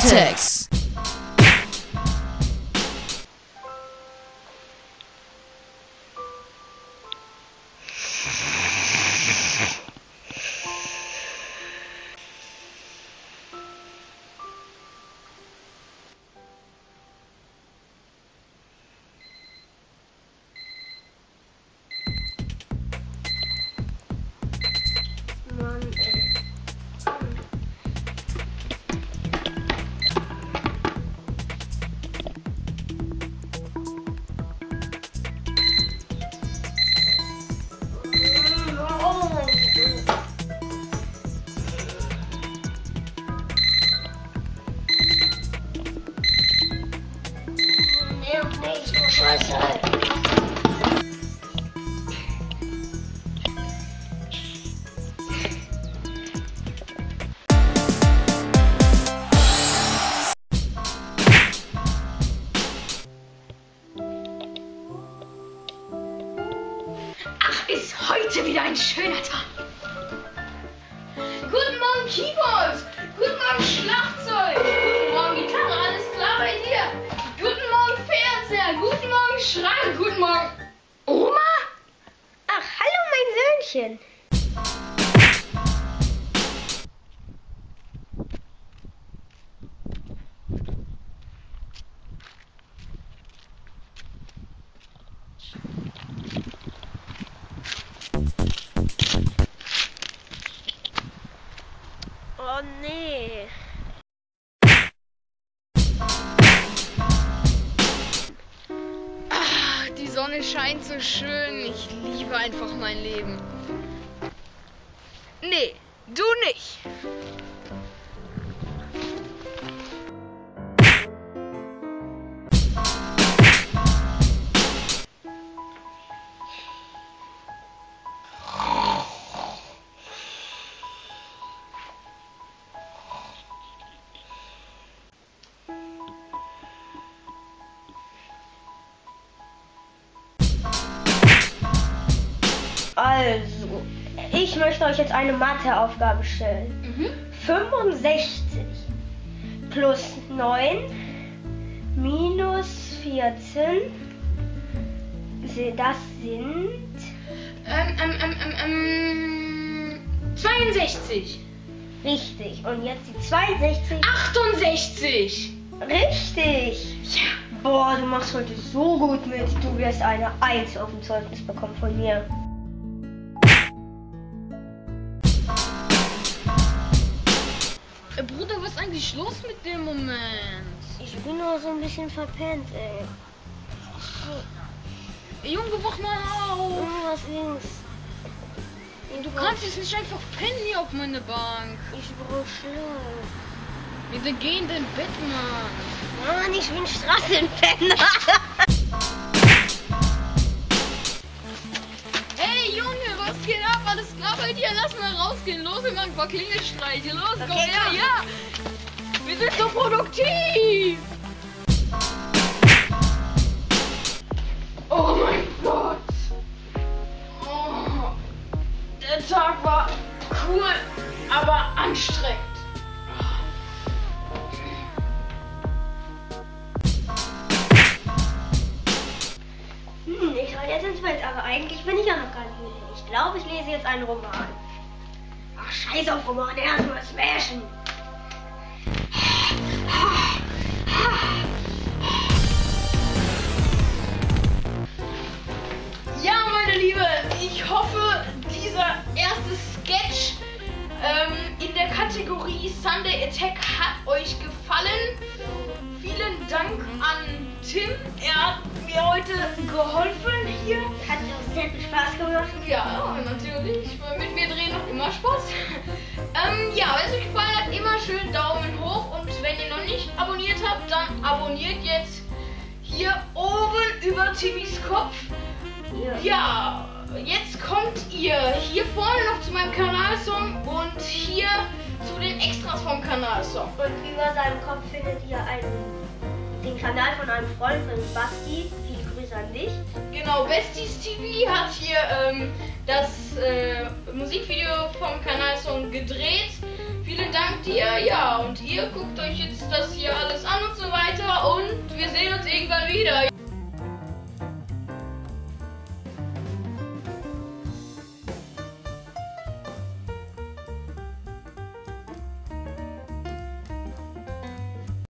politics. Ach, ist heute wieder ein schöner Tag. Guten Morgen, Keyboard. Guten Morgen, Schlagzeug. Guten Morgen, Oma. Ach, hallo, mein Söhnchen. Sonne scheint so schön. Ich liebe einfach mein Leben. Nee, du nicht. Also, ich möchte euch jetzt eine Matheaufgabe stellen. Mhm. 65 plus 9 minus 14, se- das sind Ähm, ähm, ähm, ähm, ähm, 62. richtig. Und jetzt die 62. 68. Richtig. Ja. Boah, du machst heute so gut mit. Du wirst eine 1 auf dem Zeugnis bekommen von mir. Äh, Bruder, was ist eigentlich los mit dem Moment? Ich bin nur so ein bisschen verpennt, ey. Ey, Junge, wach mal auf. Irgendwas ist. Du kannst jetzt nicht einfach pennen hier auf meiner Bank. Ich brauche Schlaf. Wir dann geh in Bett, Mann. Mann, ich bin Straßenpenner. geht ab? Alles klar bei dir? Lass mal rausgehen. Los, wir machen ein paar Klingelstreiche. Los, komm Okay, her, komm. ja. Wir sind so produktiv. Oh mein Gott. Oh, der Tag war cool, aber anstrengend. Hm, ich soll jetzt ins Bett, aber eigentlich bin ich ja noch gar nicht müde. Ich glaube, ich lese jetzt einen Roman. Ach, scheiß auf Roman, erstmal smashen. Ja, meine Liebe, ich hoffe, dieser erste Sketch ähm, in der Kategorie Sunday Attack hat euch gefallen. Vielen Dank an Tim. Er mir heute geholfen hier. Hat dir auch sehr viel Spaß gemacht. Ja, natürlich. Weil mit mir drehen macht immer Spaß. ähm, ja, wenn es euch gefallen hat, immer schön Daumen hoch. Und wenn ihr noch nicht abonniert habt, dann abonniert jetzt hier oben über Timmys Kopf. Ja, jetzt kommt ihr hier vorne noch zu meinem Kanalsong und hier zu den Extras vom Kanalsong. Und über seinem Kopf findet ihr Kanal von einem Freund von Basti. Viele Grüße an dich. Genau, Besties TV hat hier ähm, das äh, Musikvideo vom Kanalsong gedreht. Vielen dank dir, ja. Und ihr guckt euch jetzt das hier alles an und so weiter. Und wir sehen uns irgendwann wieder.